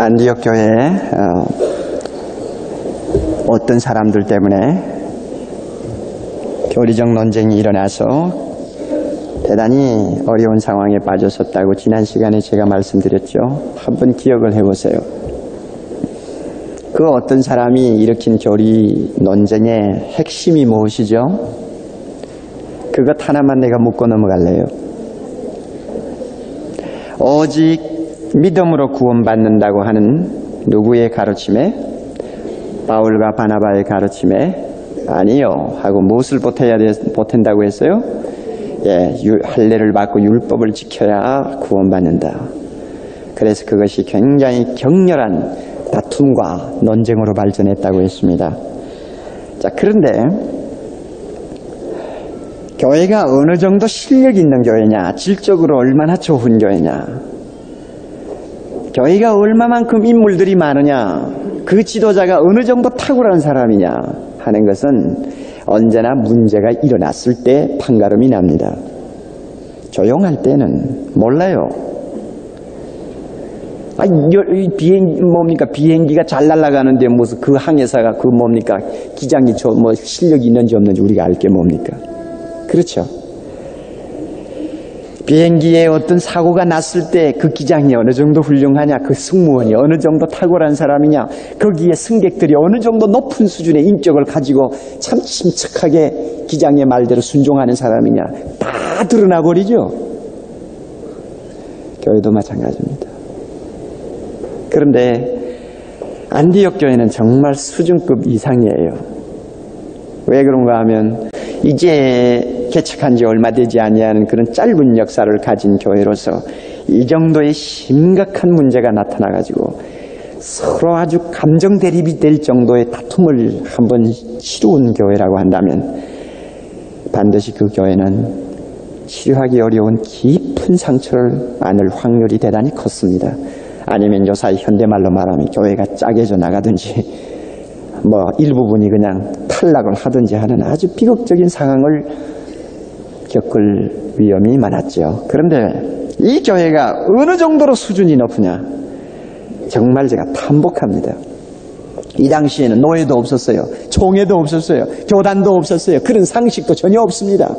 안디옥 교회에 어, 어떤 사람들 때문에 교리적 논쟁이 일어나서 대단히 어려운 상황에 빠졌었다고 지난 시간에 제가 말씀드렸죠. 한번 기억을 해보세요. 그 어떤 사람이 일으킨 교리 논쟁의 핵심이 무엇이죠? 그것 하나만 내가 묻고 넘어갈래요. 오직 믿음으로 구원받는다고 하는 누구의 가르침에? 바울과 바나바의 가르침에? 아니요. 하고 무엇을 보태야 돼, 보탠다고 했어요? 예, 할례를 받고 율법을 지켜야 구원받는다. 그래서 그것이 굉장히 격렬한 다툼과 논쟁으로 발전했다고 했습니다. 자, 그런데 교회가 어느 정도 실력 있는 교회냐, 질적으로 얼마나 좋은 교회냐, 교회가 얼마만큼 인물들이 많으냐, 그 지도자가 어느 정도 탁월한 사람이냐 하는 것은 언제나 문제가 일어났을 때 판가름이 납니다. 조용할 때는 몰라요. 아, 비행, 뭡니까? 비행기가 잘 날아가는데 무슨 그 항해사가 그 뭡니까? 기장이 저 뭐 실력이 있는지 없는지 우리가 알 게 뭡니까? 그렇죠. 비행기에 어떤 사고가 났을 때 그 기장이 어느 정도 훌륭하냐, 그 승무원이 어느 정도 탁월한 사람이냐, 거기에 승객들이 어느 정도 높은 수준의 인격을 가지고 참 침착하게 기장의 말대로 순종하는 사람이냐, 다 드러나 버리죠. 교회도 마찬가지입니다. 그런데 안디옥 교회는 정말 수준급 이상이에요. 왜 그런가 하면 이제 개척한 지 얼마 되지 아니하는 그런 짧은 역사를 가진 교회로서 이 정도의 심각한 문제가 나타나 가지고 서로 아주 감정 대립이 될 정도의 다툼을 한번 치루은 교회라고 한다면 반드시 그 교회는 치료하기 어려운 깊은 상처를 안을 확률이 대단히 컸습니다. 아니면 요사이 현대말로 말하면 교회가 짜게져 나가든지 뭐 일부분이 그냥 탈락을 하든지 하는 아주 비극적인 상황을 겪을 위험이 많았죠. 그런데 이 교회가 어느 정도로 수준이 높으냐? 정말 제가 탐복합니다. 이 당시에는 노예도 없었어요. 총회도 없었어요. 교단도 없었어요. 그런 상식도 전혀 없습니다.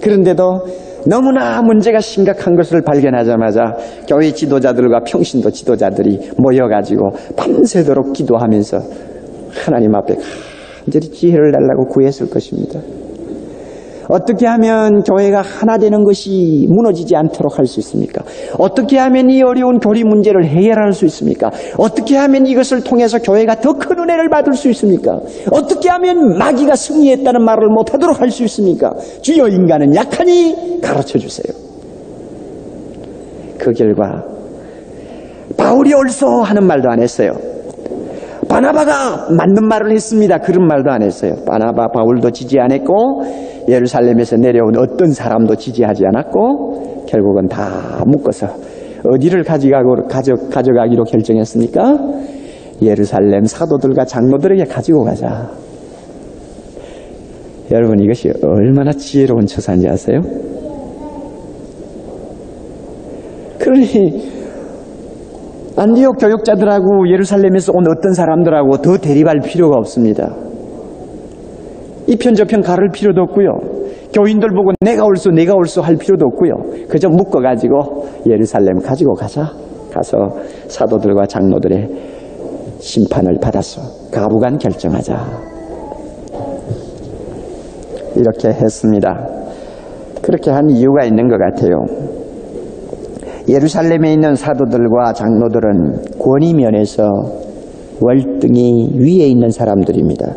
그런데도 너무나 문제가 심각한 것을 발견하자마자 교회 지도자들과 평신도 지도자들이 모여가지고 밤새도록 기도하면서 하나님 앞에 간절히 지혜를 달라고 구했을 것입니다. 어떻게 하면 교회가 하나 되는 것이 무너지지 않도록 할 수 있습니까? 어떻게 하면 이 어려운 교리 문제를 해결할 수 있습니까? 어떻게 하면 이것을 통해서 교회가 더 큰 은혜를 받을 수 있습니까? 어떻게 하면 마귀가 승리했다는 말을 못하도록 할 수 있습니까? 주여 인간은 약하니 가르쳐 주세요. 그 결과 바울이 옳소 하는 말도 안 했어요. 바나바가 맞는 말을 했습니다. 그런 말도 안 했어요. 바나바 바울도 지지 않았고 예루살렘에서 내려온 어떤 사람도 지지하지 않았고 결국은 다 묶어서 어디를 가져가고 가져, 가져가기로 결정했습니까? 예루살렘 사도들과 장로들에게 가지고 가자. 여러분 이것이 얼마나 지혜로운 처사인지 아세요? 그러니 안디옥 교육자들하고 예루살렘에서 온 어떤 사람들하고 더 대립할 필요가 없습니다. 이편 저편 가를 필요도 없고요. 교인들 보고 내가 옳소 내가 옳소 할 필요도 없고요. 그저 묶어가지고 예루살렘 가지고 가자. 가서 사도들과 장로들의 심판을 받아서 가부간 결정하자. 이렇게 했습니다. 그렇게 한 이유가 있는 것 같아요. 예루살렘에 있는 사도들과 장로들은 권위 면에서 월등히 위에 있는 사람들입니다.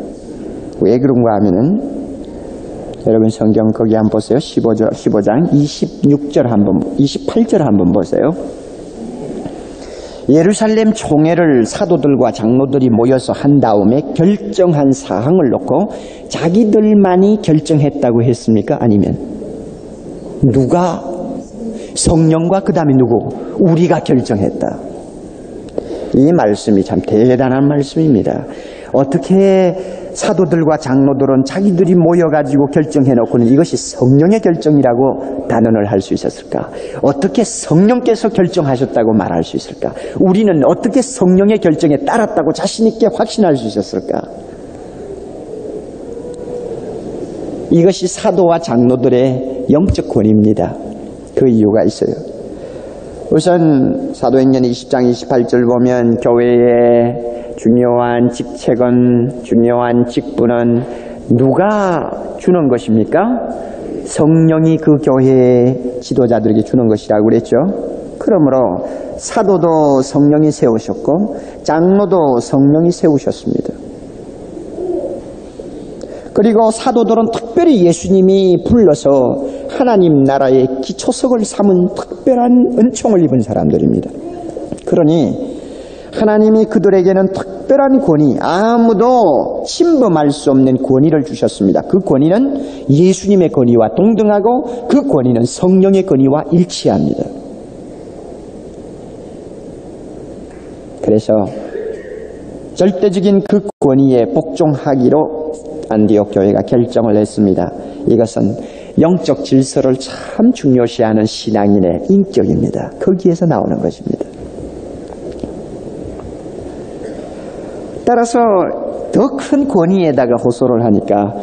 왜 그런가 하면은 여러분 성경 거기 한번 보세요. 15절, 15장 26절 한번 28절 한번 보세요. 예루살렘 총회를 사도들과 장로들이 모여서 한 다음에 결정한 사항을 놓고 자기들만이 결정했다고 했습니까? 아니면 누가 성령과 그 다음에 누구? 우리가 결정했다. 이 말씀이 참 대단한 말씀입니다. 어떻게 사도들과 장로들은 자기들이 모여가지고 결정해놓고는 이것이 성령의 결정이라고 단언을 할 수 있었을까? 어떻게 성령께서 결정하셨다고 말할 수 있을까? 우리는 어떻게 성령의 결정에 따랐다고 자신있게 확신할 수 있었을까? 이것이 사도와 장로들의 영적 권위입니다. 그 이유가 있어요. 우선 사도행전 20장 28절 보면 교회의 중요한 직책은 중요한 직분은 누가 주는 것입니까? 성령이 그 교회의 지도자들에게 주는 것이라고 그랬죠. 그러므로 사도도 성령이 세우셨고 장로도 성령이 세우셨습니다. 그리고 사도들은 특별히 예수님이 불러서 하나님 나라의 기초석을 삼은 특별한 은총을 입은 사람들입니다. 그러니 하나님이 그들에게는 특별한 권위, 아무도 침범할 수 없는 권위를 주셨습니다. 그 권위는 예수님의 권위와 동등하고 그 권위는 성령의 권위와 일치합니다. 그래서 절대적인 그 권위에 복종하기로 안디옥 교회가 결정을 했습니다. 이것은 영적 질서를 참 중요시하는 신앙인의 인격입니다. 거기에서 나오는 것입니다. 따라서 더 큰 권위에다가 호소를 하니까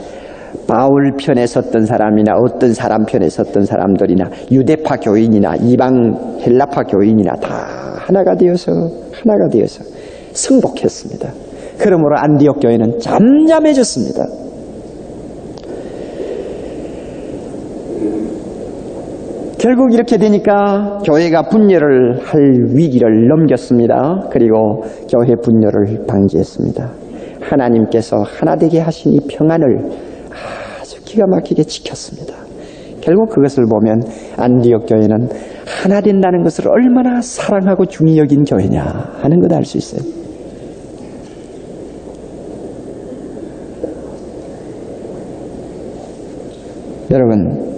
바울 편에 섰던 사람이나 어떤 사람 편에 섰던 사람들이나 유대파 교인이나 이방 헬라파 교인이나 다 하나가 되어서 하나가 되어서 승복했습니다. 그러므로 안디옥 교회는 잠잠해졌습니다. 결국 이렇게 되니까 교회가 분열을 할 위기를 넘겼습니다. 그리고 교회 분열을 방지했습니다. 하나님께서 하나 되게 하신 이 평안을 아주 기가 막히게 지켰습니다. 결국 그것을 보면 안디옥 교회는 하나 된다는 것을 얼마나 사랑하고 중히 여긴 교회냐 하는 걸알수 있어요. 여러분,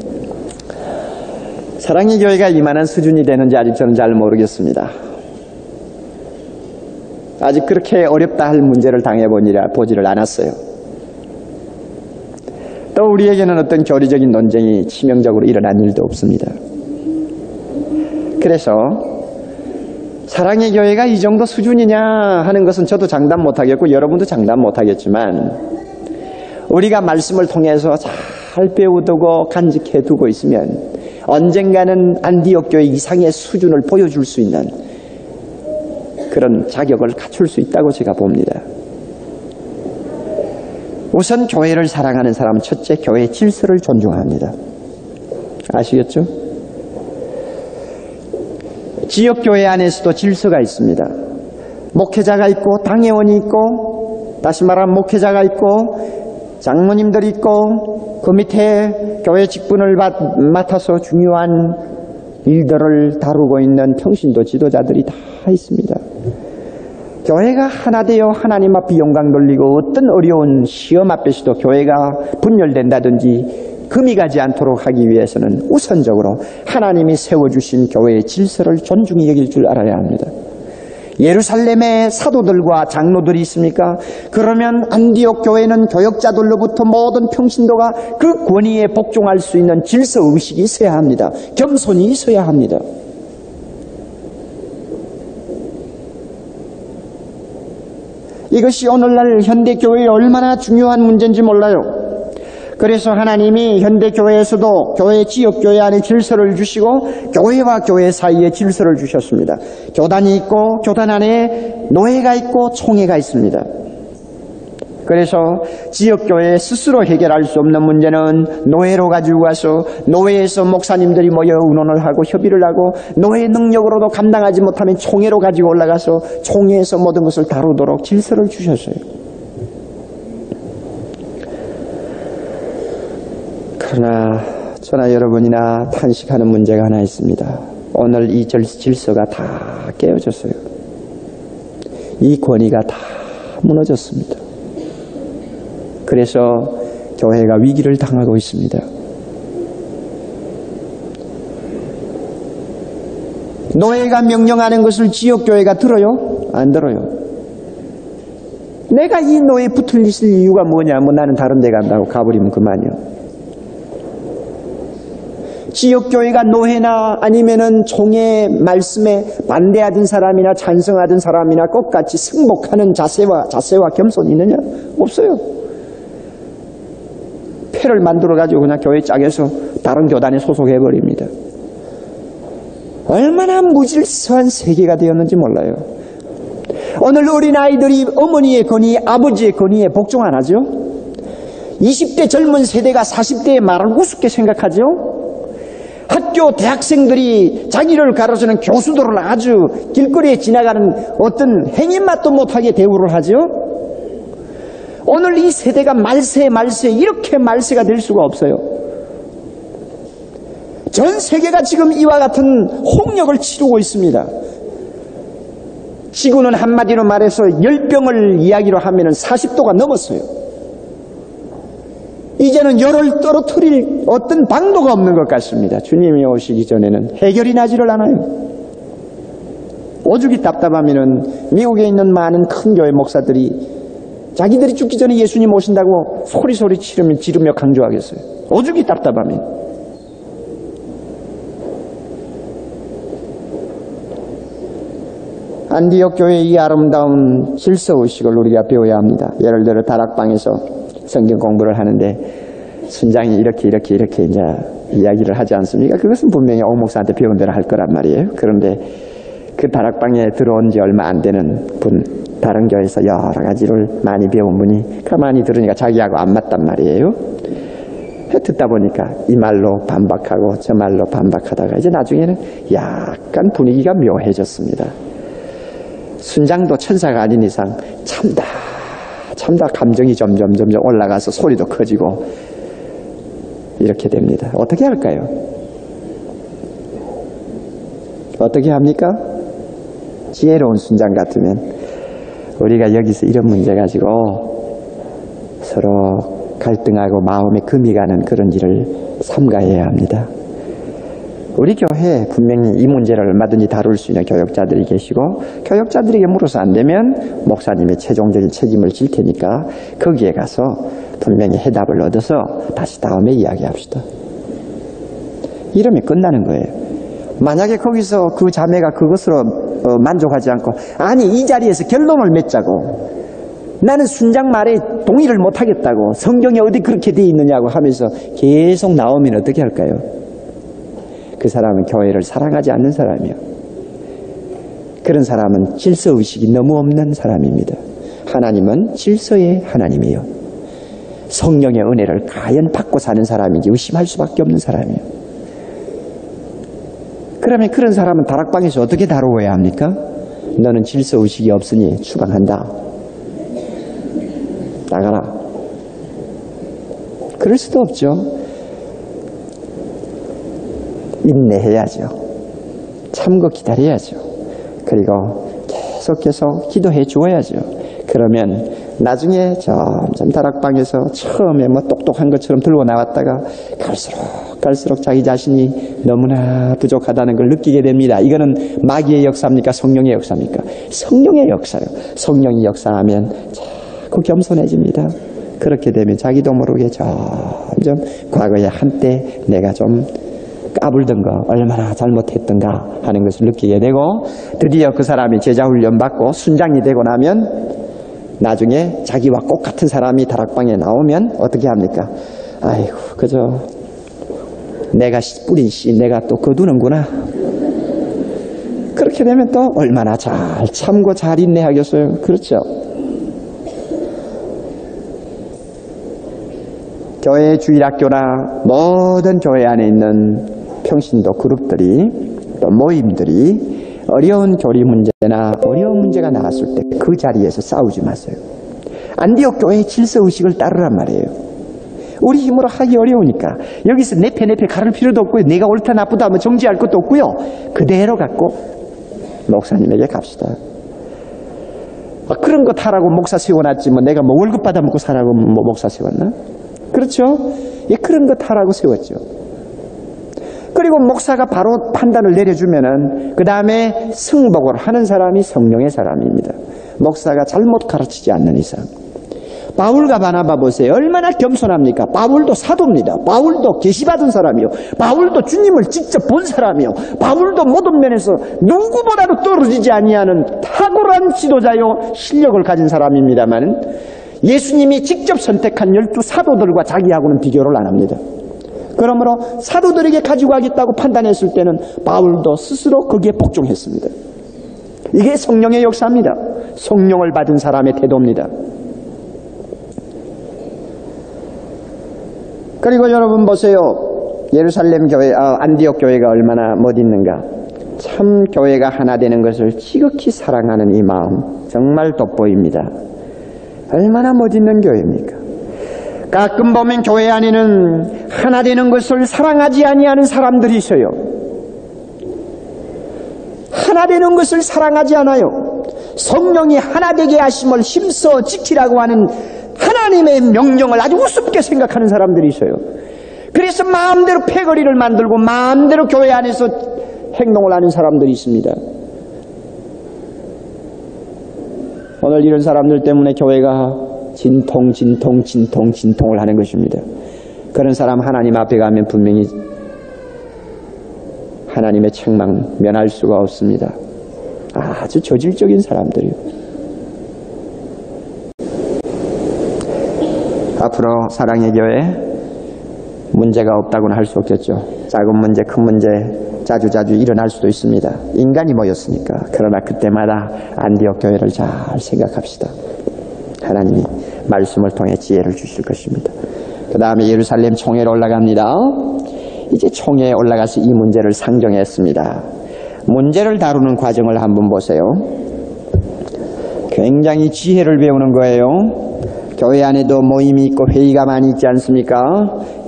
사랑의 교회가 이만한 수준이 되는지 아직 저는 잘 모르겠습니다. 아직 그렇게 어렵다 할 문제를 당해보니라 보지를 않았어요. 또 우리에게는 어떤 교리적인 논쟁이 치명적으로 일어난 일도 없습니다. 그래서 사랑의 교회가 이 정도 수준이냐 하는 것은 저도 장담 못하겠고 여러분도 장담 못하겠지만 우리가 말씀을 통해서 잘 배우두고 간직해두고 있으면 언젠가는 안디옥 교회 이상의 수준을 보여줄 수 있는 그런 자격을 갖출 수 있다고 제가 봅니다. 우선 교회를 사랑하는 사람은 첫째 교회 질서를 존중합니다. 아시겠죠? 지역 교회 안에서도 질서가 있습니다. 목회자가 있고 당회원이 있고 다시 말하면 목회자가 있고 장모님들이 있고 그 밑에 교회 직분을 맡아서 중요한 일들을 다루고 있는 평신도 지도자들이 다 있습니다. 교회가 하나 되어 하나님 앞에 영광 돌리고 어떤 어려운 시험 앞에서도 교회가 분열된다든지 금이 가지 않도록 하기 위해서는 우선적으로 하나님이 세워주신 교회의 질서를 존중히 여길 줄 알아야 합니다. 예루살렘에 사도들과 장로들이 있습니까? 그러면 안디옥 교회는 교역자들로부터 모든 평신도가 그 권위에 복종할 수 있는 질서 의식이 있어야 합니다. 겸손이 있어야 합니다. 이것이 오늘날 현대 교회에 얼마나 중요한 문제인지 몰라요. 그래서 하나님이 현대교회에서도 교회 지역교회 안에 질서를 주시고 교회와 교회 사이에 질서를 주셨습니다. 교단이 있고 교단 안에 노예가 있고 총회가 있습니다. 그래서 지역교회 스스로 해결할 수 없는 문제는 노예로 가지고 가서 노예에서 목사님들이 모여 의논을 하고 협의를 하고 노예 능력으로도 감당하지 못하면 총회로 가지고 올라가서 총회에서 모든 것을 다루도록 질서를 주셨어요. 그러나 저나 여러분이나 탄식하는 문제가 하나 있습니다. 오늘 이 질서가 다 깨어졌어요. 이 권위가 다 무너졌습니다. 그래서 교회가 위기를 당하고 있습니다. 노예가 명령하는 것을 지역교회가 들어요? 안 들어요. 내가 이 노예 붙을 이유가 뭐냐? 뭐 나는 다른 데 간다고 가버리면 그만이요. 지역교회가 노예나 아니면은 총의 말씀에 반대하던 사람이나 찬성하던 사람이나 똑같이 승복하는 자세와, 자세와 겸손이 있느냐? 없어요. 패를 만들어가지고 그냥 교회 짝에서 다른 교단에 소속해버립니다. 얼마나 무질서한 세계가 되었는지 몰라요. 오늘 어린 아이들이 어머니의 권위, 아버지의 권위에 복종 안 하죠? 20대 젊은 세대가 40대의 말을 우습게 생각하죠? 학교 대학생들이 자기를 가르치는 교수들을 아주 길거리에 지나가는 어떤 행인 맛도 못하게 대우를 하죠? 오늘 이 세대가 말세 말세 이렇게 말세가 될 수가 없어요. 전 세계가 지금 이와 같은 홍역을 치르고 있습니다. 지구는 한마디로 말해서 열병을 이야기로 하면 40도가 넘었어요. 이제는 열을 떨어뜨릴 어떤 방도가 없는 것 같습니다. 주님이 오시기 전에는 해결이 나지를 않아요. 오죽이 답답하면은 미국에 있는 많은 큰 교회 목사들이 자기들이 죽기 전에 예수님 오신다고 소리소리 치르며 지르며 강조하겠어요. 오죽이 답답하면. 안디옥 교회의 이 아름다운 질서 의식을 우리가 배워야 합니다. 예를 들어 다락방에서 성경 공부를 하는데 순장이 이렇게 이렇게 이렇게 이제 이야기를 하지 않습니까? 그것은 분명히 오 목사한테 배운 대로 할 거란 말이에요. 그런데 그 다락방에 들어온 지 얼마 안 되는 분, 다른 교회에서 여러 가지를 많이 배운 분이 가만히 들으니까 자기하고 안 맞단 말이에요. 듣다 보니까 이 말로 반박하고 저 말로 반박하다가 이제 나중에는 약간 분위기가 묘해졌습니다. 순장도 천사가 아닌 이상 참다 참다 감정이 점점 점점 올라가서 소리도 커지고 이렇게 됩니다. 어떻게 할까요? 어떻게 합니까? 지혜로운 순장 같으면 우리가 여기서 이런 문제 가지고 서로 갈등하고 마음에 금이 가는 그런 일을 삼가해야 합니다. 우리 교회에 분명히 이 문제를 얼마든지 다룰 수 있는 교역자들이 계시고 교역자들에게 물어서 안 되면 목사님의 최종적인 책임을 질 테니까 거기에 가서 분명히 해답을 얻어서 다시 다음에 이야기합시다. 이러면 끝나는 거예요. 만약에 거기서 그 자매가 그것으로 어, 만족하지 않고 아니 이 자리에서 결론을 맺자고 나는 순장 말에 동의를 못하겠다고 성경에 어디 그렇게 돼 있느냐고 하면서 계속 나오면 어떻게 할까요? 그 사람은 교회를 사랑하지 않는 사람이요. 그런 사람은 질서의식이 너무 없는 사람입니다. 하나님은 질서의 하나님이요. 성령의 은혜를 과연 받고 사는 사람인지 의심할 수밖에 없는 사람이요. 그러면 그런 사람은 다락방에서 어떻게 다루어야 합니까? 너는 질서 의식이 없으니 추방한다. 나가라. 그럴 수도 없죠. 인내해야죠. 참고 기다려야죠. 그리고 계속해서 기도해 주어야죠. 그러면 나중에 점점 다락방에서 처음에 뭐 똑똑한 것처럼 들고 나왔다가 갈수록 갈수록 자기 자신이 너무나 부족하다는 걸 느끼게 됩니다. 이거는 마귀의 역사입니까? 성령의 역사입니까? 성령의 역사요. 성령이 역사하면 자꾸 겸손해집니다. 그렇게 되면 자기도 모르게 점점 과거에 한때 내가 좀 까불던 거 얼마나 잘못했던가 하는 것을 느끼게 되고 드디어 그 사람이 제자 훈련 받고 순장이 되고 나면 나중에 자기와 똑같은 사람이 다락방에 나오면 어떻게 합니까? 아이고 그저 내가 뿌린 씨 내가 또 거두는구나. 그렇게 되면 또 얼마나 잘 참고 잘 인내하겠어요. 그렇죠? 교회 주일학교나 모든 교회 안에 있는 평신도 그룹들이 또 모임들이 어려운 교리 문제나 어려운 문제가 나왔을 때 그 자리에서 싸우지 마세요. 안디옥 교회의 질서 의식을 따르란 말이에요. 우리 힘으로 하기 어려우니까 여기서 내패 내패 가를 필요도 없고요. 내가 옳다 나쁘다 하면 정지할 것도 없고요. 그대로 갖고 목사님에게 갑시다. 아, 그런 거 타라고 목사 세워놨지 뭐 내가 뭐 월급 받아먹고 살라고 뭐 목사 세웠나? 그렇죠? 예, 그런 거 타라고 세웠죠. 그리고 목사가 바로 판단을 내려주면은 그 다음에 승복을 하는 사람이 성령의 사람입니다. 목사가 잘못 가르치지 않는 이상. 바울과 바나바 보세요. 얼마나 겸손합니까? 바울도 사도입니다. 바울도 계시받은 사람이요. 바울도 주님을 직접 본 사람이요. 바울도 모든 면에서 누구보다도 떨어지지 아니하는 탁월한 지도자요. 실력을 가진 사람입니다만 예수님이 직접 선택한 열두 사도들과 자기하고는 비교를 안 합니다. 그러므로 사도들에게 가지고 가겠다고 판단했을 때는 바울도 스스로 거기에 복종했습니다. 이게 성령의 역사입니다. 성령을 받은 사람의 태도입니다. 그리고 여러분 보세요. 예루살렘 교회, 아, 안디옥 교회가 얼마나 멋있는가. 참 교회가 하나 되는 것을 지극히 사랑하는 이 마음 정말 돋보입니다. 얼마나 멋있는 교회입니까? 가끔 보면 교회 안에는 하나 되는 것을 사랑하지 아니하는 사람들이 있어요. 하나 되는 것을 사랑하지 않아요. 성령이 하나 되게 하심을 힘써 지키라고 하는 하나님의 명령을 아주 우습게 생각하는 사람들이 있어요. 그래서 마음대로 패거리를 만들고 마음대로 교회 안에서 행동을 하는 사람들이 있습니다. 오늘 이런 사람들 때문에 교회가 진통, 진통, 진통, 진통을 하는 것입니다. 그런 사람 하나님 앞에 가면 분명히 하나님의 책망 면할 수가 없습니다. 아주 저질적인 사람들이요. 앞으로 사랑의 교회 문제가 없다고는 할 수 없겠죠. 작은 문제, 큰 문제 자주자주 일어날 수도 있습니다. 인간이 모였으니까. 그러나 그때마다 안디옥 교회를 잘 생각합시다. 하나님이 말씀을 통해 지혜를 주실 것입니다. 그 다음에 예루살렘 총회로 올라갑니다. 이제 총회에 올라가서 이 문제를 상정했습니다. 문제를 다루는 과정을 한번 보세요. 굉장히 지혜를 배우는 거예요. 교회 안에도 모임이 있고 회의가 많이 있지 않습니까?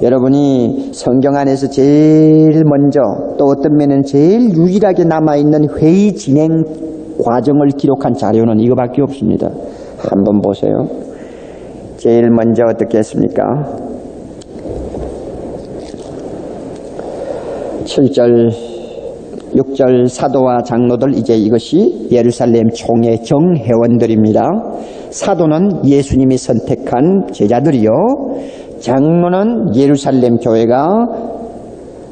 여러분이 성경 안에서 제일 먼저 또 어떤 면은 제일 유일하게 남아있는 회의 진행 과정을 기록한 자료는 이거밖에 없습니다. 한번 보세요. 제일 먼저 어떻게 했습니까? 7절, 6절 사도와 장로들 이제 이것이 예루살렘 총회 정회원들입니다. 사도는 예수님이 선택한 제자들이요. 장로는 예루살렘 교회가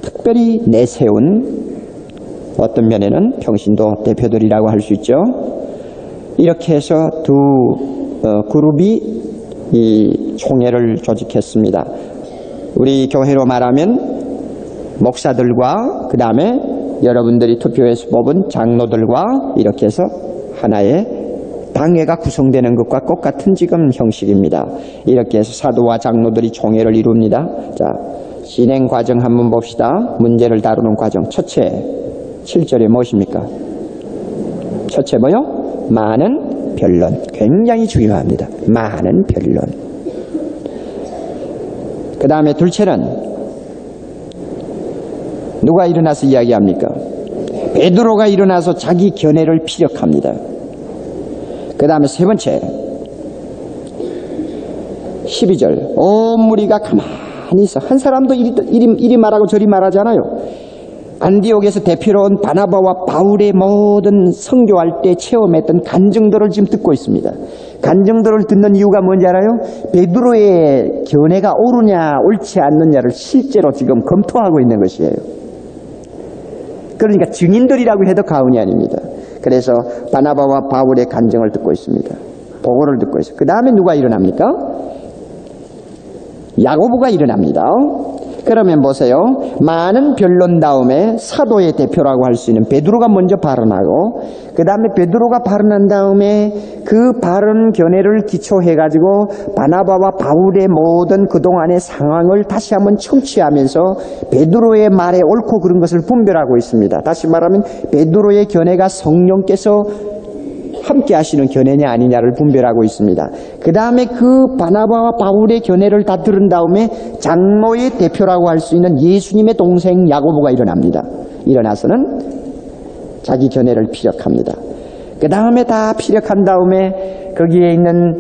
특별히 내세운 어떤 면에는 평신도 대표들이라고 할 수 있죠. 이렇게 해서 두 어, 그룹이 이 총회를 조직했습니다. 우리 교회로 말하면 목사들과 그 다음에 여러분들이 투표해서 뽑은 장로들과 이렇게 해서 하나의 당회가 구성되는 것과 똑같은 지금 형식입니다. 이렇게 해서 사도와 장로들이 총회를 이룹니다. 자, 진행 과정 한번 봅시다. 문제를 다루는 과정. 첫째, 7절에 무엇입니까? 첫째 뭐요? 많은 변론. 굉장히 중요합니다. 많은 변론. 그 다음에 둘째는 누가 일어나서 이야기합니까? 베드로가 일어나서 자기 견해를 피력합니다. 그 다음에 세 번째 12절 온 무리가 가만히 있어 한 사람도 이리, 이리, 이리 말하고 저리 말하잖아요 안디옥에서 대표로 온 바나바와 바울의 모든 성교할 때 체험했던 간증들을 지금 듣고 있습니다 간증들을 듣는 이유가 뭔지 알아요? 베드로의 견해가 옳으냐 옳지 않느냐를 실제로 지금 검토하고 있는 것이에요 그러니까 증인들이라고 해도 가언이 아닙니다 그래서 바나바와 바울의 간증을 듣고 있습니다. 보고를 듣고 있어요. 그 다음에 누가 일어납니까? 야고보가 일어납니다. 그러면 보세요. 많은 변론 다음에 사도의 대표라고 할 수 있는 베드로가 먼저 발언하고 그 다음에 베드로가 발언한 다음에 그 발언 견해를 기초해 가지고 바나바와 바울의 모든 그동안의 상황을 다시 한번 청취하면서 베드로의 말에 옳고 그른 것을 분별하고 있습니다. 다시 말하면 베드로의 견해가 성령께서 함께 하시는 견해냐 아니냐를 분별하고 있습니다. 그 다음에 그 바나바와 바울의 견해를 다 들은 다음에 장로의 대표라고 할 수 있는 예수님의 동생 야고보가 일어납니다. 일어나서는 자기 견해를 피력합니다. 그 다음에 다 피력한 다음에 거기에 있는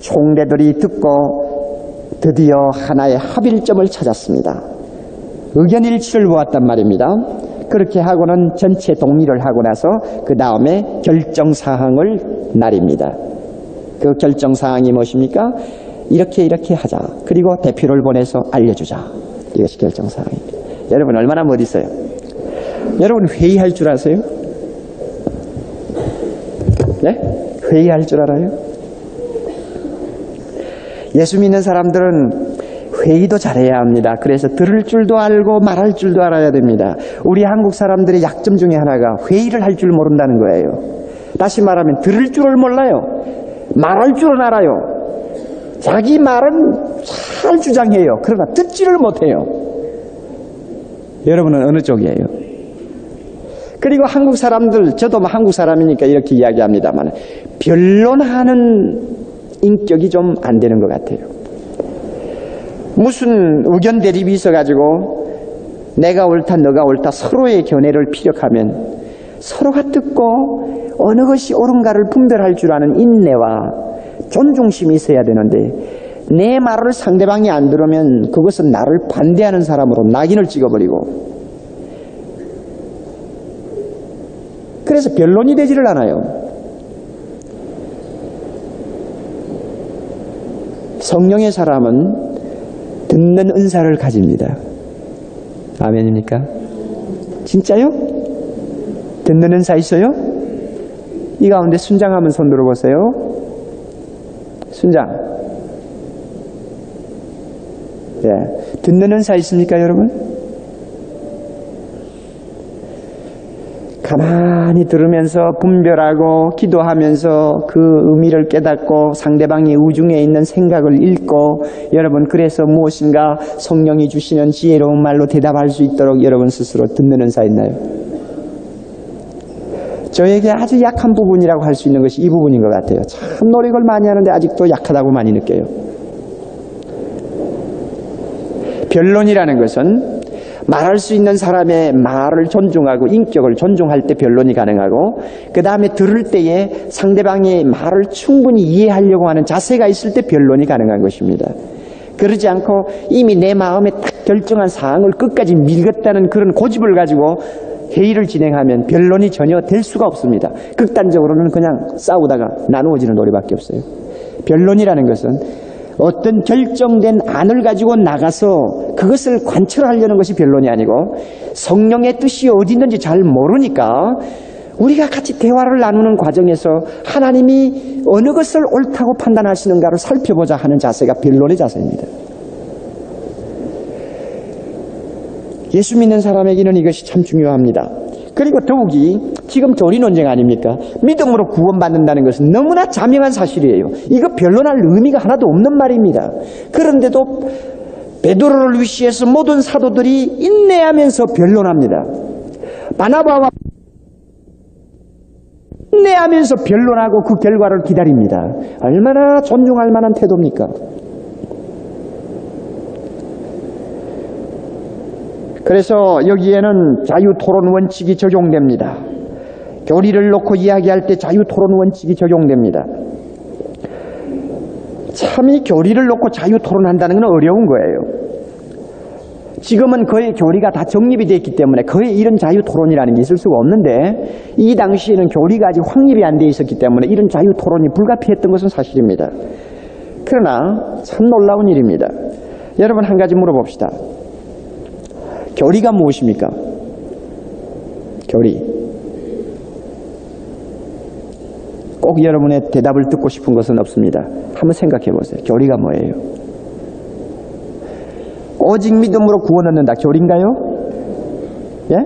총대들이 듣고 드디어 하나의 합일점을 찾았습니다. 의견 일치를 보았단 말입니다. 그렇게 하고는 전체 동의를 하고 나서 그 다음에 결정사항을 날입니다. 그 결정사항이 무엇입니까? 이렇게 이렇게 하자. 그리고 대표를 보내서 알려주자. 이것이 결정사항입니다. 여러분 얼마나 멋있어요? 여러분 회의할 줄 아세요? 네? 회의할 줄 알아요? 예수 믿는 사람들은 회의도 잘해야 합니다. 그래서 들을 줄도 알고 말할 줄도 알아야 됩니다. 우리 한국 사람들의 약점 중에 하나가 회의를 할 줄 모른다는 거예요. 다시 말하면 들을 줄을 몰라요. 말할 줄은 알아요. 자기 말은 잘 주장해요. 그러나 듣지를 못해요. 여러분은 어느 쪽이에요? 그리고 한국 사람들, 저도 뭐 한국 사람이니까 이렇게 이야기합니다만, 변론하는 인격이 좀 안 되는 것 같아요. 무슨 의견 대립이 있어가지고, 내가 옳다, 너가 옳다, 서로의 견해를 피력하면, 서로가 듣고, 어느 것이 옳은가를 분별할 줄 아는 인내와 존중심이 있어야 되는데, 내 말을 상대방이 안 들으면 그것은 나를 반대하는 사람으로 낙인을 찍어버리고, 그래서 변론이 되지를 않아요. 성령의 사람은 듣는 은사를 가집니다. 아멘입니까? 진짜요? 듣는 은사 있어요? 이 가운데 순장 한번 손 들어보세요. 순장. 예. 듣는 은사 있습니까, 여러분? 가만히 들으면서 분별하고 기도하면서 그 의미를 깨닫고 상대방의 우중에 있는 생각을 읽고 여러분 그래서 무엇인가 성령이 주시는 지혜로운 말로 대답할 수 있도록 여러분 스스로 듣는 은사 있나요? 저에게 아주 약한 부분이라고 할 수 있는 것이 이 부분인 것 같아요. 참 노력을 많이 하는데 아직도 약하다고 많이 느껴요. 변론이라는 것은 말할 수 있는 사람의 말을 존중하고 인격을 존중할 때 변론이 가능하고 그 다음에 들을 때에 상대방의 말을 충분히 이해하려고 하는 자세가 있을 때 변론이 가능한 것입니다. 그러지 않고 이미 내 마음에 딱 결정한 사항을 끝까지 밀겠다는 그런 고집을 가지고 회의를 진행하면 변론이 전혀 될 수가 없습니다. 극단적으로는 그냥 싸우다가 나누어지는 노래밖에 없어요. 변론이라는 것은 어떤 결정된 안을 가지고 나가서 그것을 관철하려는 것이 변론이 아니고 성령의 뜻이 어디 있는지 잘 모르니까 우리가 같이 대화를 나누는 과정에서 하나님이 어느 것을 옳다고 판단하시는가를 살펴보자 하는 자세가 변론의 자세입니다. 예수 믿는 사람에게는 이것이 참 중요합니다. 그리고 더욱이 지금 교리 논쟁 아닙니까? 믿음으로 구원받는다는 것은 너무나 자명한 사실이에요. 이거 변론할 의미가 하나도 없는 말입니다. 그런데도 베드로를 위시해서 모든 사도들이 인내하면서 변론합니다. 바나바와 인내하면서 변론하고 그 결과를 기다립니다. 얼마나 존중할 만한 태도입니까? 그래서 여기에는 자유 토론 원칙이 적용됩니다. 교리를 놓고 이야기할 때 자유 토론 원칙이 적용됩니다. 참이 교리를 놓고 자유 토론한다는 건 어려운 거예요. 지금은 거의 교리가 다 정립이 되어 있기 때문에 거의 이런 자유 토론이라는 게 있을 수가 없는데 이 당시에는 교리가 아직 확립이 안 되어 있었기 때문에 이런 자유 토론이 불가피했던 것은 사실입니다. 그러나 참 놀라운 일입니다. 여러분 한 가지 물어봅시다. 교리가 무엇입니까? 교리. 꼭 여러분의 대답을 듣고 싶은 것은 없습니다. 한번 생각해 보세요. 교리가 뭐예요? 오직 믿음으로 구원 얻는다. 교리인가요? 예?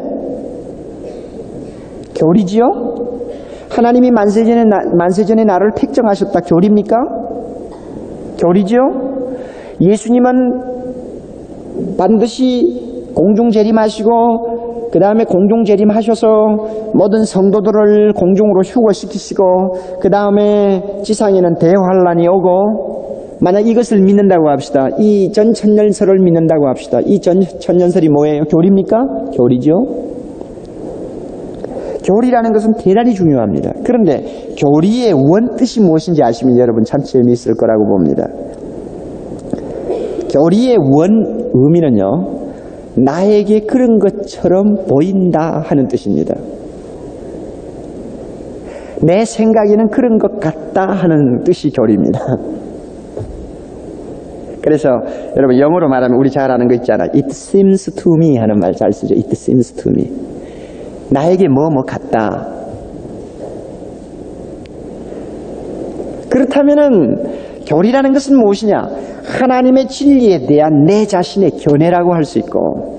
교리지요? 하나님이 만세전에, 나, 만세전에 나를 택정하셨다. 교리입니까? 교리지요? 예수님은 반드시 공중 재림하시고 그 다음에 공중 재림하셔서 모든 성도들을 공중으로 휴거시키시고 그 다음에 지상에는 대환란이 오고 만약 이것을 믿는다고 합시다. 이 전 천년설을 믿는다고 합시다. 이 전 천년설이 뭐예요? 교리입니까? 교리죠. 교리라는 것은 대단히 중요합니다. 그런데 교리의 원뜻이 무엇인지 아시면 여러분 참 재미있을 거라고 봅니다. 교리의 원 의미는요. 나에게 그런 것처럼 보인다 하는 뜻입니다. 내 생각에는 그런 것 같다 하는 뜻이 교리입니다. 그래서 여러분 영어로 말하면 우리 잘 아는 거 있잖아. It seems to me 하는 말 잘 쓰죠. It seems to me. 나에게 뭐뭐 같다. 그렇다면은 교리라는 것은 무엇이냐? 하나님의 진리에 대한 내 자신의 견해라고 할 수 있고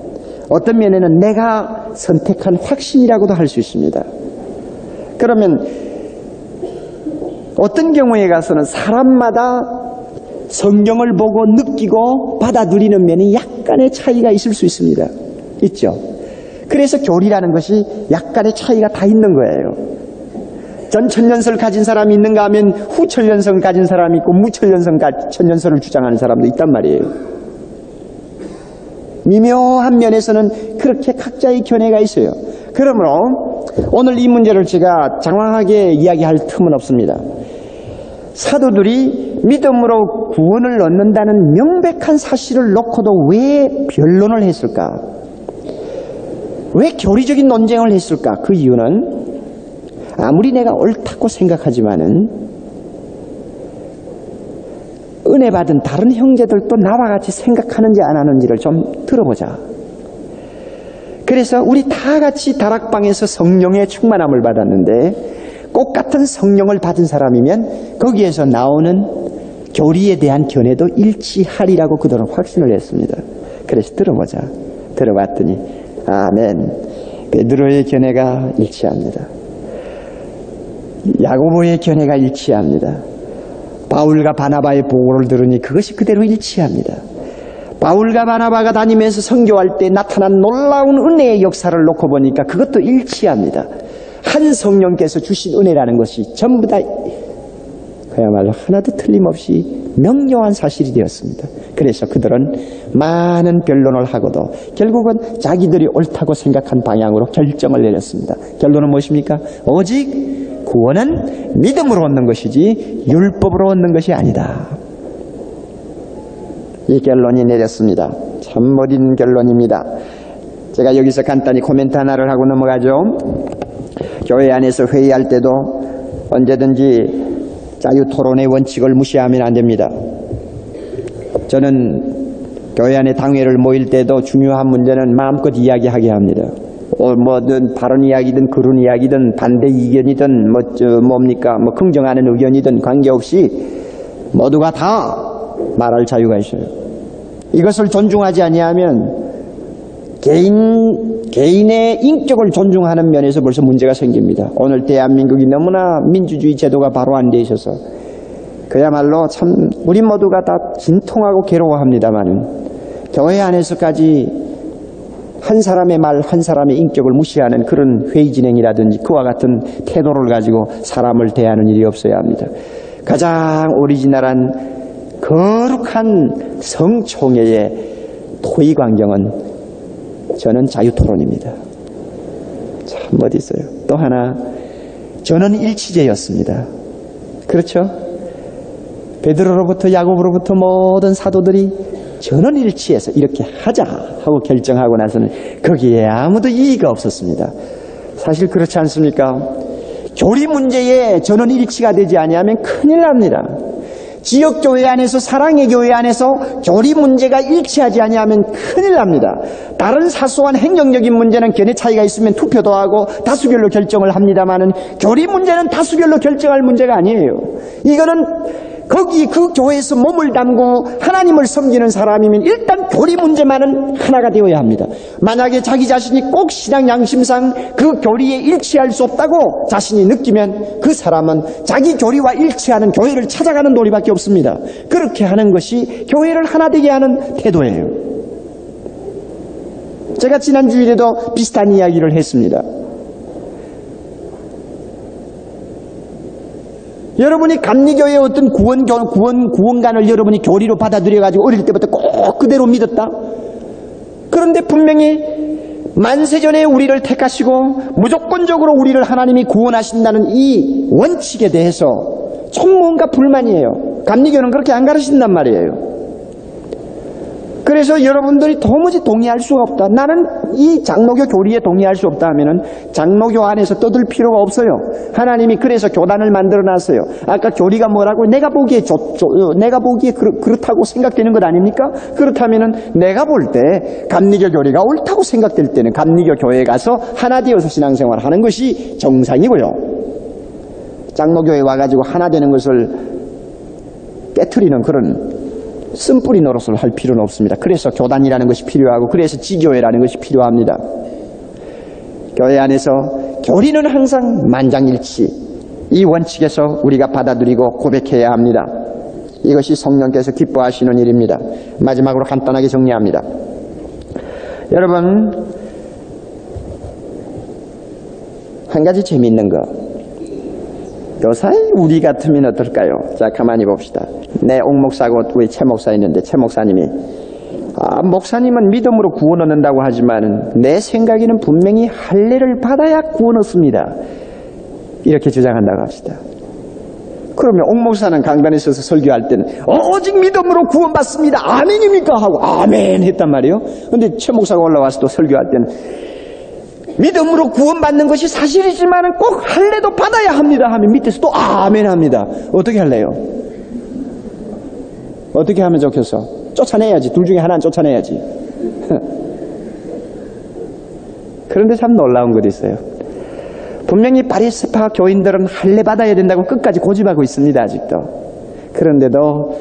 어떤 면에는 내가 선택한 확신이라고도 할 수 있습니다. 그러면 어떤 경우에 가서는 사람마다 성경을 보고 느끼고 받아들이는 면이 약간의 차이가 있을 수 있습니다. 있죠. 그래서 교리라는 것이 약간의 차이가 다 있는 거예요. 전천년설 가진 사람이 있는가 하면 후천년설 가진 사람이 있고 무천년설 천년설을 주장하는 사람도 있단 말이에요. 미묘한 면에서는 그렇게 각자의 견해가 있어요. 그러므로 오늘 이 문제를 제가 장황하게 이야기할 틈은 없습니다. 사도들이 믿음으로 구원을 얻는다는 명백한 사실을 놓고도 왜 변론을 했을까? 왜 교리적인 논쟁을 했을까? 그 이유는 아무리 내가 옳다고 생각하지만은 은혜 받은 다른 형제들도 나와 같이 생각하는지 안 하는지를 좀 들어보자. 그래서 우리 다 같이 다락방에서 성령의 충만함을 받았는데 꼭 같은 성령을 받은 사람이면 거기에서 나오는 교리에 대한 견해도 일치하리라고 그들은 확신을 했습니다. 그래서 들어보자. 들어봤더니 아멘. 베드로의 견해가 일치합니다. 야고보의 견해가 일치합니다. 바울과 바나바의 보고를 들으니 그것이 그대로 일치합니다. 바울과 바나바가 다니면서 선교할 때 나타난 놀라운 은혜의 역사를 놓고 보니까 그것도 일치합니다. 한 성령께서 주신 은혜라는 것이 전부 다 그야말로 하나도 틀림없이 명료한 사실이 되었습니다. 그래서 그들은 많은 변론을 하고도 결국은 자기들이 옳다고 생각한 방향으로 결정을 내렸습니다. 결론은 무엇입니까? 오직 구원은 믿음으로 얻는 것이지 율법으로 얻는 것이 아니다. 이 결론이 내렸습니다. 참 멋진 결론입니다. 제가 여기서 간단히 코멘트 하나를 하고 넘어가죠. 교회 안에서 회의할 때도 언제든지 자유 토론의 원칙을 무시하면 안 됩니다. 저는 교회 안에 당회를 모일 때도 중요한 문제는 마음껏 이야기하게 합니다. 어, 뭐든 바른 이야기든 그런 이야기든 반대 이견이든 뭐 뭡니까 뭐 긍정하는 의견이든 관계없이 모두가 다 말할 자유가 있어요. 이것을 존중하지 아니하면 개인 개인의 인격을 존중하는 면에서 벌써 문제가 생깁니다. 오늘 대한민국이 너무나 민주주의 제도가 바로 안 돼 있어서 그야말로 참 우리 모두가 다 진통하고 괴로워합니다만 교회 안에서까지 한 사람의 말, 한 사람의 인격을 무시하는 그런 회의 진행이라든지 그와 같은 태도를 가지고 사람을 대하는 일이 없어야 합니다. 가장 오리지널한 거룩한 성총회의 토의 광경은 저는 자유 토론입니다. 참 멋있어요. 또 하나 저는 일치제였습니다. 그렇죠? 베드로로부터 야곱으로부터 모든 사도들이 전원 일치해서 이렇게 하자 하고 결정하고 나서는 거기에 아무도 이의가 없었습니다. 사실 그렇지 않습니까? 교리 문제에 전원 일치가 되지 아니하면 큰일 납니다. 지역 교회 안에서 사랑의 교회 안에서 교리 문제가 일치하지 아니하면 큰일 납니다. 다른 사소한 행정적인 문제는 견해 차이가 있으면 투표도 하고 다수결로 결정을 합니다만은 교리 문제는 다수결로 결정할 문제가 아니에요. 이거는 거기 그 교회에서 몸을 담고 하나님을 섬기는 사람이면 일단 교리 문제만은 하나가 되어야 합니다. 만약에 자기 자신이 꼭 신앙 양심상 그 교리에 일치할 수 없다고 자신이 느끼면 그 사람은 자기 교리와 일치하는 교회를 찾아가는 도리밖에 없습니다. 그렇게 하는 것이 교회를 하나 되게 하는 태도예요. 제가 지난 주일에도 비슷한 이야기를 했습니다. 여러분이 감리교회의 어떤 구원, 구원, 구원관을 여러분이 교리로 받아들여가지고 어릴 때부터 꼭 그대로 믿었다? 그런데 분명히 만세전에 우리를 택하시고 무조건적으로 우리를 하나님이 구원하신다는 이 원칙에 대해서 좀 뭔가 불만이에요. 감리교는 그렇게 안 가르친단 말이에요. 그래서 여러분들이 도무지 동의할 수가 없다. 나는 이 장로교 교리에 동의할 수 없다 하면은 장로교 안에서 떠들 필요가 없어요. 하나님이 그래서 교단을 만들어 놨어요. 아까 교리가 뭐라고 내가 보기에 좋, 좋, 내가 보기에 그렇, 그렇다고 생각되는 것 아닙니까? 그렇다면은 내가 볼 때 감리교 교리가 옳다고 생각될 때는 감리교 교회에 가서 하나 되어서 신앙생활 하는 것이 정상이고요. 장로교에 와가지고 하나 되는 것을 깨트리는 그런 쓴뿌리 노릇을 할 필요는 없습니다. 그래서 교단이라는 것이 필요하고 그래서 지교회라는 것이 필요합니다. 교회 안에서 교리는 항상 만장일치 이 원칙에서 우리가 받아들이고 고백해야 합니다. 이것이 성령께서 기뻐하시는 일입니다. 마지막으로 간단하게 정리합니다. 여러분 한 가지 재미있는 거 요사이 우리 같으면 어떨까요? 자 가만히 봅시다. 내 옥목사고 우리 최 목사 있는데 최 목사님이 아, 목사님은 믿음으로 구원 얻는다고 하지만 내 생각에는 분명히 할례를 받아야 구원 얻습니다. 이렇게 주장한다고 합시다. 그러면 옥목사는 강단에 서서 설교할 때는 오직 믿음으로 구원받습니다. 아멘입니까? 하고 아멘 했단 말이에요. 근데 최 목사가 올라와서 또 설교할 때는 믿음으로 구원받는 것이 사실이지만 꼭 할례도 받아야 합니다 하면 밑에서 또 아멘 합니다. 어떻게 할래요? 어떻게 하면 좋겠어? 쫓아내야지. 둘 중에 하나는 쫓아내야지. 그런데 참 놀라운 것이 있어요. 분명히 바리스파 교인들은 할례 받아야 된다고 끝까지 고집하고 있습니다. 아직도. 그런데도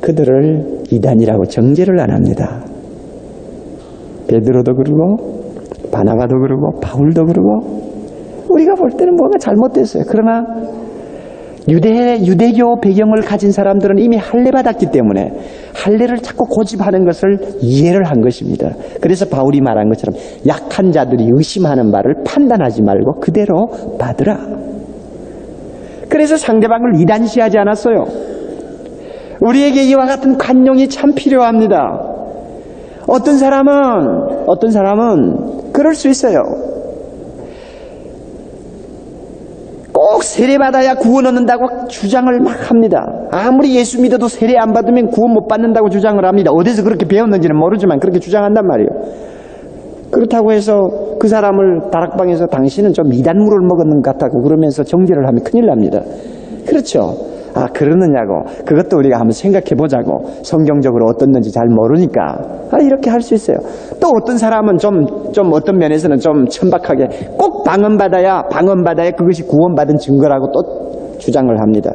그들을 이단이라고 정죄를 안 합니다. 베드로도 그러고 바나바도 그러고 바울도 그러고 우리가 볼 때는 뭔가 잘못됐어요. 그러나 유대 유대교 배경을 가진 사람들은 이미 할례 받았기 때문에 할례를 자꾸 고집하는 것을 이해를 한 것입니다. 그래서 바울이 말한 것처럼 약한 자들이 의심하는 말을 판단하지 말고 그대로 받으라. 그래서 상대방을 이단시하지 않았어요. 우리에게 이와 같은 관용이 참 필요합니다. 어떤 사람은 어떤 사람은 그럴 수 있어요. 꼭 세례 받아야 구원 얻는다고 주장을 막 합니다. 아무리 예수 믿어도 세례 안 받으면 구원 못 받는다고 주장을 합니다. 어디서 그렇게 배웠는지는 모르지만 그렇게 주장한단 말이에요. 그렇다고 해서 그 사람을 다락방에서 당신은 좀 이단물을 먹었는 것 같다고 그러면서 정죄를 하면 큰일 납니다. 그렇죠. 아, 그러느냐고. 그것도 우리가 한번 생각해 보자고. 성경적으로 어떻는지 잘 모르니까. 아, 이렇게 할 수 있어요. 또 어떤 사람은 좀, 좀 어떤 면에서는 좀 천박하게 꼭 방언받아야, 방언받아야 그것이 구원받은 증거라고 또 주장을 합니다.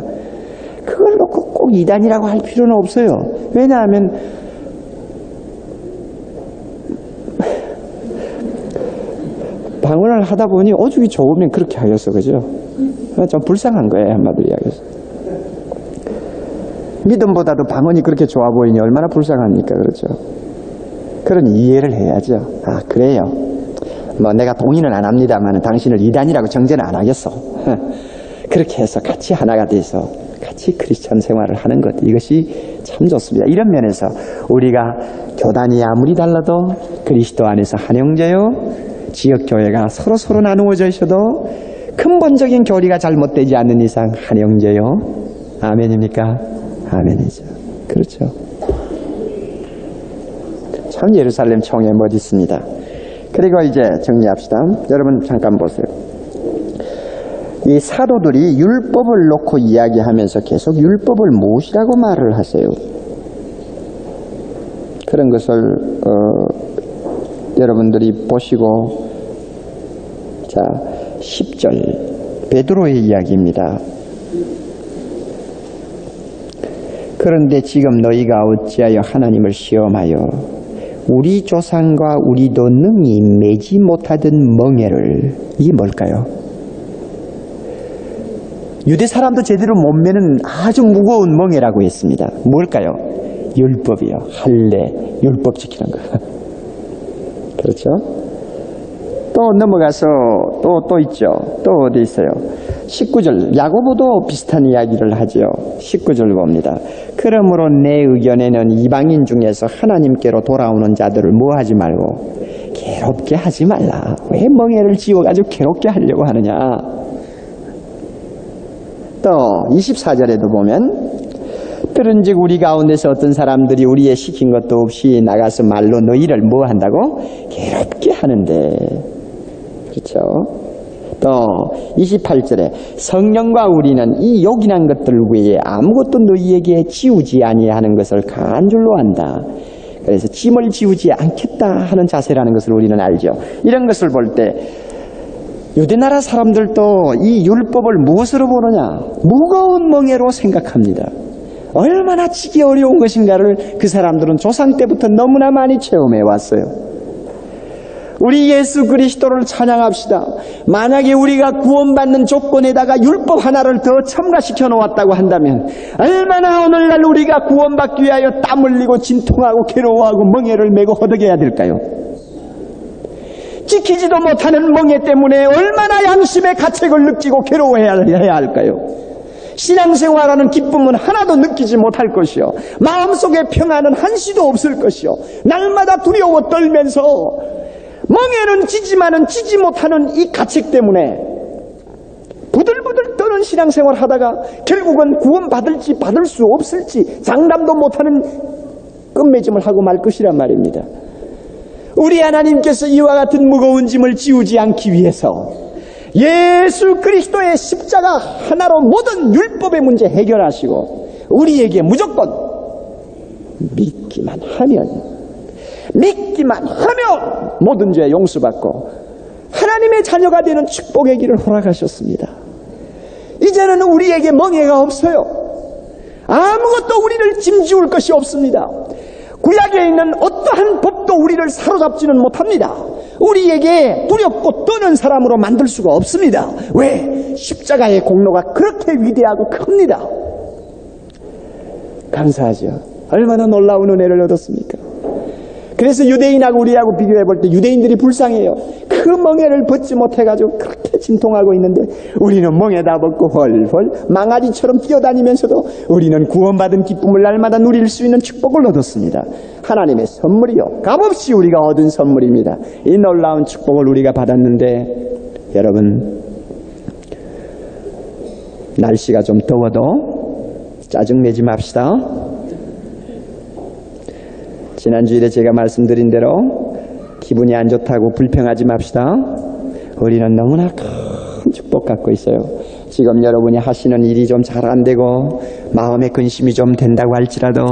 그걸 놓고 꼭 이단이라고 할 필요는 없어요. 왜냐하면 방언을 하다 보니 오죽이 좋으면 그렇게 하겠어, 그죠? 좀 불쌍한 거예요, 한마디로 이야기해서. 믿음보다도 방언이 그렇게 좋아 보이니 얼마나 불쌍합니까? 그렇죠? 그런 이해를 해야죠. 아, 그래요. 뭐 내가 동의는 안 합니다만 당신을 이단이라고 정죄는 안 하겠어. 그렇게 해서 같이 하나가 돼서 같이 크리스천 생활을 하는 것 이것이 참 좋습니다. 이런 면에서 우리가 교단이 아무리 달라도 그리스도 안에서 한 형제요 지역 교회가 서로 서로 나누어져 있어도 근본적인 교리가 잘못되지 않는 이상 한 형제요 아멘입니까? 아멘이죠. 그렇죠. 참 예루살렘 총에 멋있습니다. 그리고 이제 정리합시다. 여러분 잠깐 보세요. 이 사도들이 율법을 놓고 이야기하면서 계속 율법을 무엇이라고 말을 하세요. 그런 것을 어, 여러분들이 보시고 자 10절 베드로의 이야기입니다. 그런데 지금 너희가 어찌하여 하나님을 시험하여 우리 조상과 우리도 능히 매지 못하던 멍해를 이게 뭘까요? 유대 사람도 제대로 못 매는 아주 무거운 멍해라고 했습니다. 뭘까요? 율법이요. 할례, 율법 지키는 거. 그렇죠? 또 넘어가서 또, 또 있죠. 또 어디 있어요? 19절, 야고보도 비슷한 이야기를 하죠. 19절 봅니다. 그러므로 내 의견에는 이방인 중에서 하나님께로 돌아오는 자들을 뭐 하지 말고 괴롭게 하지 말라. 왜 멍해를 지워가지고 괴롭게 하려고 하느냐. 또 24절에도 보면 들은즉 우리 가운데서 어떤 사람들이 우리의 시킨 것도 없이 나가서 말로 너희를 뭐 한다고 괴롭게 하는데 그렇죠? 또 28절에 성령과 우리는 이 요긴한 것들 외에 아무것도 너희에게 지우지 아니하는 것을 줄로 안다. 그래서 짐을 지우지 않겠다 하는 자세라는 것을 우리는 알죠. 이런 것을 볼 때 유대 나라 사람들도 이 율법을 무엇으로 보느냐? 무거운 멍에로 생각합니다. 얼마나 지기 어려운 것인가를 그 사람들은 조상 때부터 너무나 많이 체험해 왔어요. 우리 예수 그리스도를 찬양합시다. 만약에 우리가 구원받는 조건에다가 율법 하나를 더 첨가시켜 놓았다고 한다면 얼마나 오늘날 우리가 구원받기 위하여 땀 흘리고 진통하고 괴로워하고 멍에를 메고 허덕여야 될까요? 지키지도 못하는 멍에 때문에 얼마나 양심의 가책을 느끼고 괴로워해야 할까요? 신앙생활하는 기쁨은 하나도 느끼지 못할 것이요. 마음속에 평안은 한시도 없을 것이요. 날마다 두려워 떨면서 멍에는 지지만은 지지 못하는 이 가책 때문에 부들부들 떠는 신앙생활 하다가 결국은 구원받을지 받을 수 없을지 장담도 못하는 끝맺음을 하고 말 것이란 말입니다. 우리 하나님께서 이와 같은 무거운 짐을 지우지 않기 위해서 예수 그리스도의 십자가 하나로 모든 율법의 문제 해결하시고 우리에게 무조건 믿기만 하면 믿기만 하면 모든 죄 용서받고 하나님의 자녀가 되는 축복의 길을 허락하셨습니다. 이제는 우리에게 멍해가 없어요. 아무것도 우리를 짐지울 것이 없습니다. 구약에 있는 어떠한 법도 우리를 사로잡지는 못합니다. 우리에게 두렵고 떠는 사람으로 만들 수가 없습니다. 왜? 십자가의 공로가 그렇게 위대하고 큽니다. 감사하죠. 얼마나 놀라운 은혜를 얻었습니까? 그래서 유대인하고 우리하고 비교해 볼 때 유대인들이 불쌍해요. 그 멍에를 벗지 못해가지고 그렇게 진통하고 있는데 우리는 멍에 다 벗고 헐헐 망아지처럼 뛰어다니면서도 우리는 구원받은 기쁨을 날마다 누릴 수 있는 축복을 얻었습니다. 하나님의 선물이요. 값없이 우리가 얻은 선물입니다. 이 놀라운 축복을 우리가 받았는데 여러분 날씨가 좀 더워도 짜증내지 맙시다. 지난주일에 제가 말씀드린 대로 기분이 안 좋다고 불평하지 맙시다. 우리는 너무나 큰 축복 갖고 있어요. 지금 여러분이 하시는 일이 좀 잘 안 되고 마음의 근심이 좀 된다고 할지라도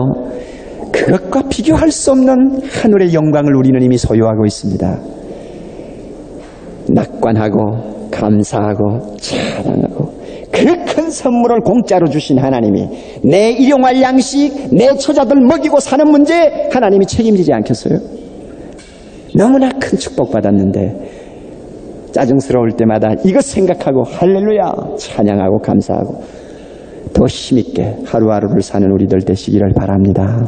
그것과 비교할 수 없는 하늘의 영광을 우리는 이미 소유하고 있습니다. 낙관하고 감사하고 찬양하고 그 큰 선물을 공짜로 주신 하나님이 내 일용할 양식, 내 처자들 먹이고 사는 문제 하나님이 책임지지 않겠어요? 너무나 큰 축복 받았는데 짜증스러울 때마다 이것 생각하고 할렐루야 찬양하고 감사하고 더 힘있게 하루하루를 사는 우리들 되시기를 바랍니다.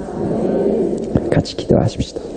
같이 기도하십시다.